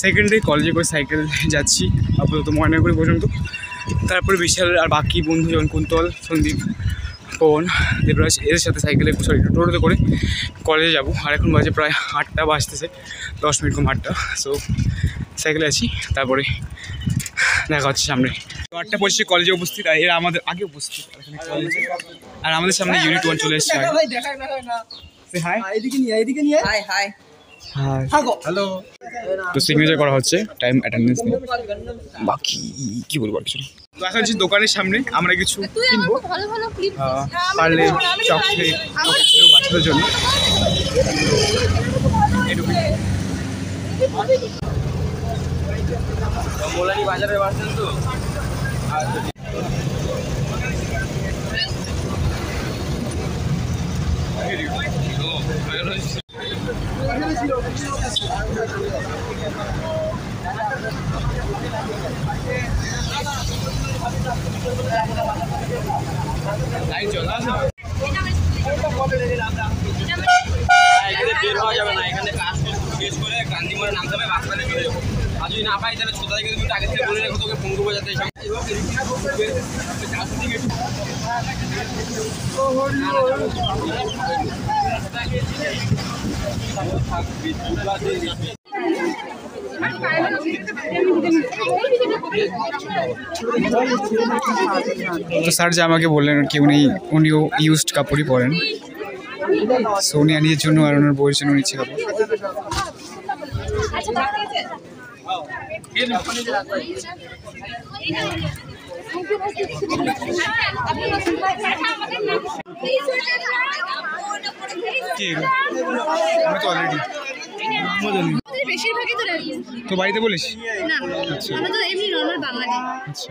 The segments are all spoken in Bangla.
সেকেন্ডে কলেজে করে সাইকেল যাচ্ছি। আপাতত ময়নাগুড়ি পর্যন্ত। তারপরে বিশাল আর বাকি বন্ধু যেমন কুন্তল সন্দীপ পবন দেবরাজ এদের সাথে সাইকেলে সরি টোটোতে করে কলেজে যাব। আর এখন বাজে প্রায় আটটা বাজতেছে দশ মিনিট কম আটটা। সো সাইকেলে আছি। তারপরে দেখা হচ্ছে সামনে। আটটা পঁচিশে কলেজে উপস্থিত। আর এরা আমাদের আগে উপস্থিত। আর আমাদের সামনে ইউনিট ওয়ান চলে এসছে হাই এদিকে নিয়ে এদিকে নিয়ে। হাই হাই হাই হ্যালো তো সিগনেচার করা হচ্ছে টাইম অ্যাটেন্ডেন্স নিয়ে। বাকি কি বলব আর কিছু নেই। দোকানের সামনে আমরা কিছু কিনবো। পারলে চকলেট বাচ্চাদের জন্য। বাজারে বাসছেন তো বের হওয়া যাবে না এখানে কাজ শেষ করে গান্ধী মোড়ে নামতে হবে বাসস্ট্যান্ডে চলে যাব আর যদি না পাই তাহলে ছোটা থেকে তুমি আগে থেকে বলে রেখো তোকে ফোন করব যাতে তো স্যার যে আমাকে বললেন আর কি উনি উনিও ইউজড কাপড়ই পরেন। সো উনি নিজের জন্য আর ওনার বইয়ের জন্য নিচ্ছে কাপড় কি? আমি তো অলরেডি বেশিরভাগই তো তো বাড়িতে বলিস? না আমরা তো এমনি নর্মাল বাঙালি। আচ্ছা।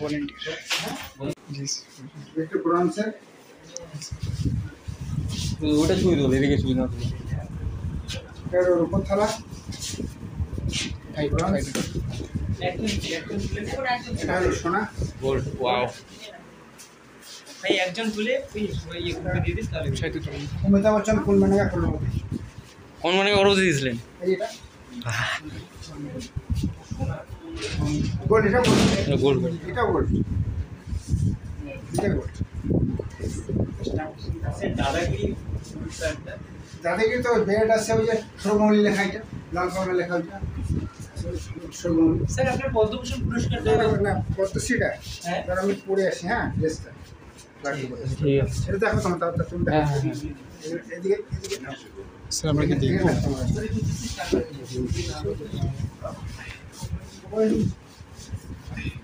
বলেন ওটা ছবি তোলো এদিকে ছবি না ওয়াও ভাই একজন তুলে তুই সবাই ইয়ে করে দিয়ে দিস তাহলে অমিতাভ বচ্চন কোন মানে করল কোন মানে অরজ দিয়েছিলেন? এটা? গোল্ড এটা গোল্ড গোল এটা গোল্ড এটা গোল্ড দাদাগিরি তো বেড আছে ওই যে সৌমলি লেখা এটা লাল লেখা ওইটা। সৌমলি স্যার আপনার পদ্মভূষণ পুরস্কার না সিটা হ্যাঁ। তার আমি পড়ে আসি হ্যাঁ ড্রেসটা। লাগবে বলে। ঠিক আছে। এটা দেখো তোমার তার তুমি দেখো। হ্যাঁ, হ্যাঁ, এদিকে এদিকে স্যার দেখব নাও তোমরা। এদিকে দেখ সবগুলো বল খুলে একটু বাইরে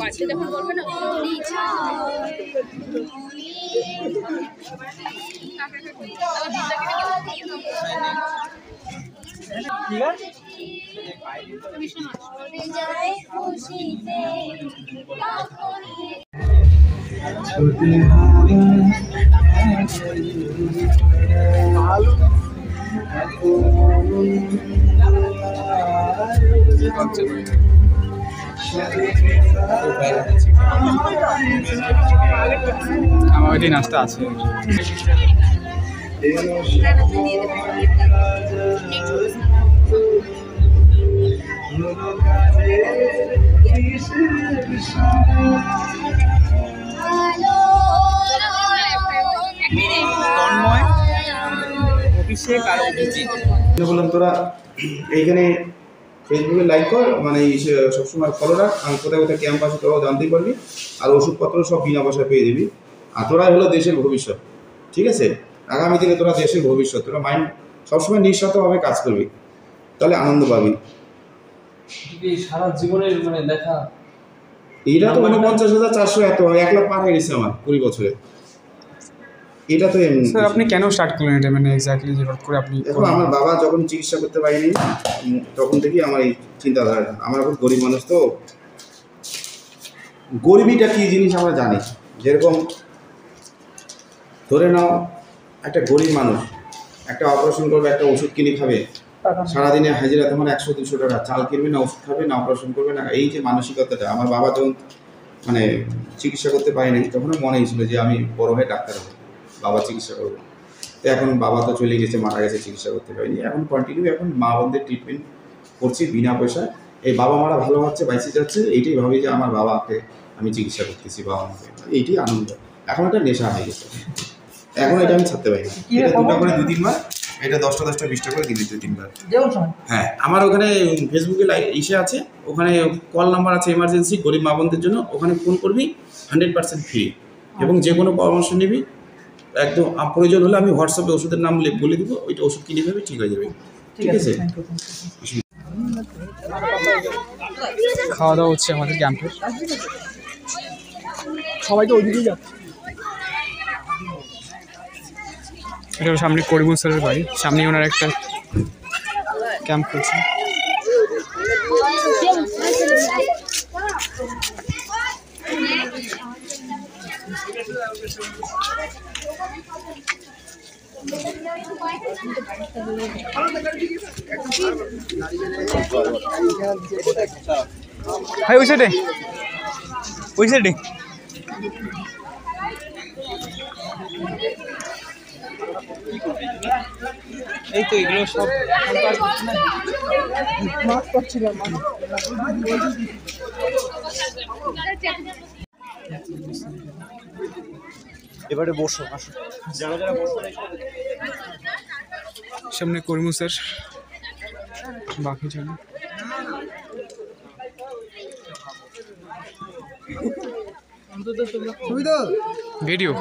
বাচ্চা যখন বলবে না আমার ওইটি নাস্তা আছে তন্ময় অভিষেক আর অভিজিৎ বললাম তোরা এইখানে ফেসবুকে লাইক কর মানে সবসময় ফলো রাখ আর কোথায় কোথায় ক্যাম্প আছে তোরাও জানতেই পারবি আর ওষুধপত্র সব বিনা পয়সায় পেয়ে দিবি আর তোরাই হলো দেশের ভবিষ্যৎ ঠিক আছে? আগামী দিনে তোরা দেশের ভবিষ্যৎ তোরা মাইন্ড সবসময় নিঃস্বার্থভাবে কাজ করবি তাহলে আনন্দ পাবি। এই সারা জীবনের মানে দেখা এইটা তো উনপঞ্চাশ হাজার চারশো এত এক লাখ পার হয়ে গেছে আমার কুড়ি বছরে। এটা তো এমনি স্যার আপনি কেন স্টার্ট করলেন এটা? মানে এক্স্যাক্টলি যে করে আপনি দেখো আমার বাবা যখন চিকিৎসা করতে পারেনি তখন থেকেই আমার এই চিন্তাধারাটা। আমরা খুব গরিব মানুষ তো। গরিবিটা কী জিনিস আমরা জানি? যেরকম ধরে নাও একটা গরিব মানুষ একটা অপারেশন করবে একটা ওষুধ কিনে খাবে। সারাদিনে হাজিরা তোমার একশো দুশো টাকা। চাল কিনবে না ওষুধ খাবে না অপারেশন করবে না। এই যে মানসিকতাটা আমার বাবা যখন মানে চিকিৎসা করতে পারেনি তখন মনে হয়েছিল যে আমি বড় হয়ে ডাক্তার হব। বাবা চিকিৎসা করব। তো এখন বাবা তো চলে গেছে মারা গেছে চিকিৎসা করতে পারিনি। এখন কন্টিনিউ এখন মা বোনদের ট্রিটমেন্ট করছি বিনা পয়সায়। এই বাবা মারা ভালো হচ্ছে বাইসে যাচ্ছে এইটাই ভাবি যে আমার বাবাকে আমি চিকিৎসা করতেছি বাবা মাকে। এইটাই আনন্দ। এখন একটা নেশা হয়ে গেছে। এখন এটা আমি ছাড়তে পারি এটা দুটো করে দু তিনবার এটা দশটা দশটা বিশটা করে দিলি দু তিনবার। হ্যাঁ আমার ওখানে ফেসবুকে লাইভ ইসে আছে। ওখানে কল নাম্বার আছে এমার্জেন্সি গরিব মা বোনদের জন্য। ওখানে ফোন করবি হান্ড্রেড পার্সেন্ট ফ্রি এবং যে কোনো পরামর্শ নিবি একদম প্রয়োজন হলে আমি হোয়াটসঅ্যাপে ওষুধের নাম বলে দিব ওইটা ওষুধ কিনে যাবে ঠিক হয়ে যাবে। ঠিক আছে খাওয়া দাওয়া হচ্ছে আমাদের ক্যাম্পে সবাই তো ওইদিকেই যাচ্ছে। এটা সামনে করিমুল স্যারের বাড়ি। সামনে ওনার একটা ক্যাম্প করছে ভাই ওই সাইডে ওই সাইডে এই তো এগুলো সব এবারে বসো আসো। সামনে করিমু স্যার বাকি জন ভিডিও।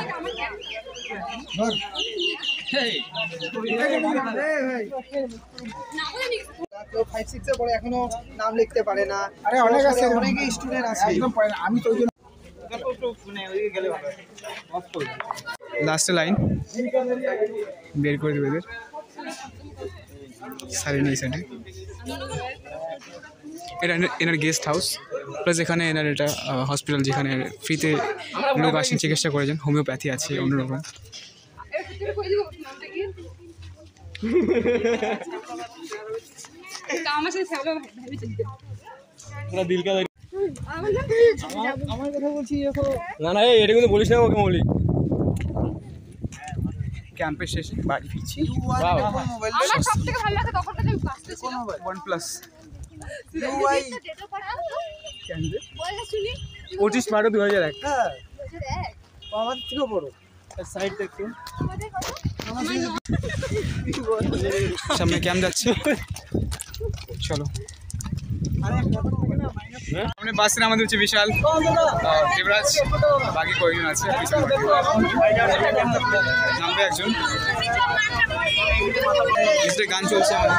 ফাইভ পড়ে এখনও নাম লিখতে পারে না। আরে অনেক আছে। অনেকে স্টুডেন্ট আছে। পারে আমি তো লাস্টে লাইন বের করে দেবে এদের। সারি নেই সাইডে এটা এনার- গেস্ট হাউস প্লাস এখানে এনার এটা হসপিটাল যেখানে ফ্রিতে লোক আসেন, চিকিৎসা করে যান হোমিওপ্যাথি আছে অন্যরকম আমার সাথে না না এটা কিন্তু বলিস না ওকে মৌলিক ক্যাম্পের শেষে বাড়ি ফিরছি। আমার সব ভালো লাগে তখন আমি বাঁচতে ছিল ওয়ান প্লাস ইউআই বল না পঁচিশ বারো দু হাজার এক। হ্যাঁ আমার বড় সাইড দেখুন সামনে ক্যাম্প যাচ্ছে। চলো। আপনি বাসের আমাদের হচ্ছে বিশাল দেবরাজ বাকি কয়েকজন আছে নামবে একজন। গান চলছে আমাদের।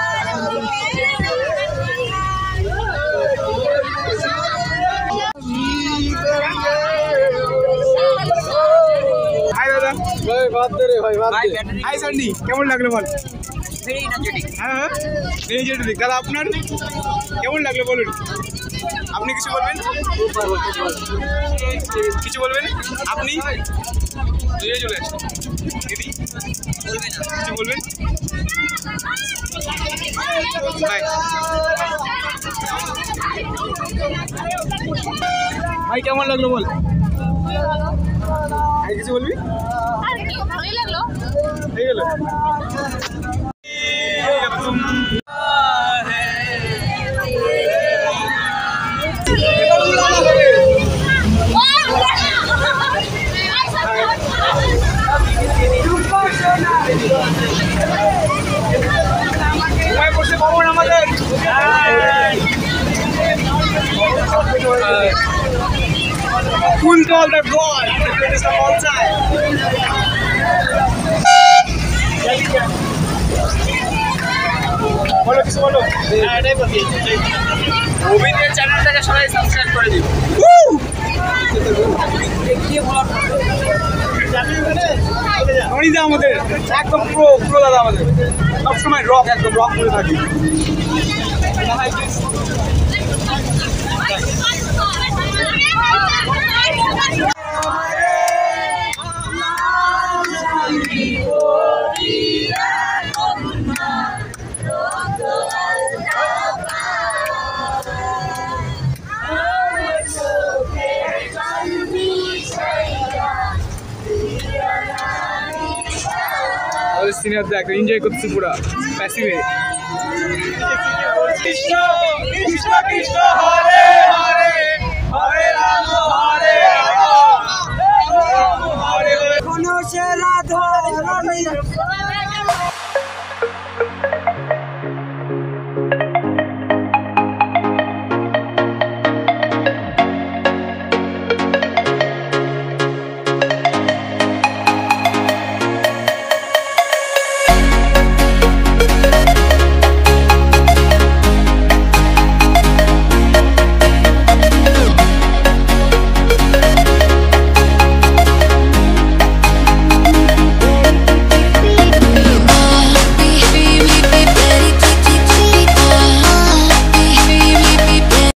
হাই দাদা। হাই সান্ডি কেমন লাগল বল? হ্যাঁ হ্যাঁ। Energetic। দাদা আপনার কেমন লাগল বলুন? আপনি কিছু বলবেন? কিছু বলবেন? আপনি? দিয়ে চলে আসুন। দিদি কিছু বলবেন? ভাই ভাই কেমন লাগল বল? ভাই কিছু বলবি? আর কি ভালোই লাগল। হয়ে গেল সময় করতে পারব না আমাদের Full call that ball. The greatest of all time. বলো কিছু বলো অভিনয়ের চ্যানেলটাকে সবাই সাবস্ক্রাইব করে দিন অনিদা আমাদের একদম প্রো প্রো দাদা আমাদের। সবসময় রক একদম রক করে থাকি। সিনিয়র দেখ এনজয় করছে পুরো প্যাসিভে Isso, Krishna Krishna,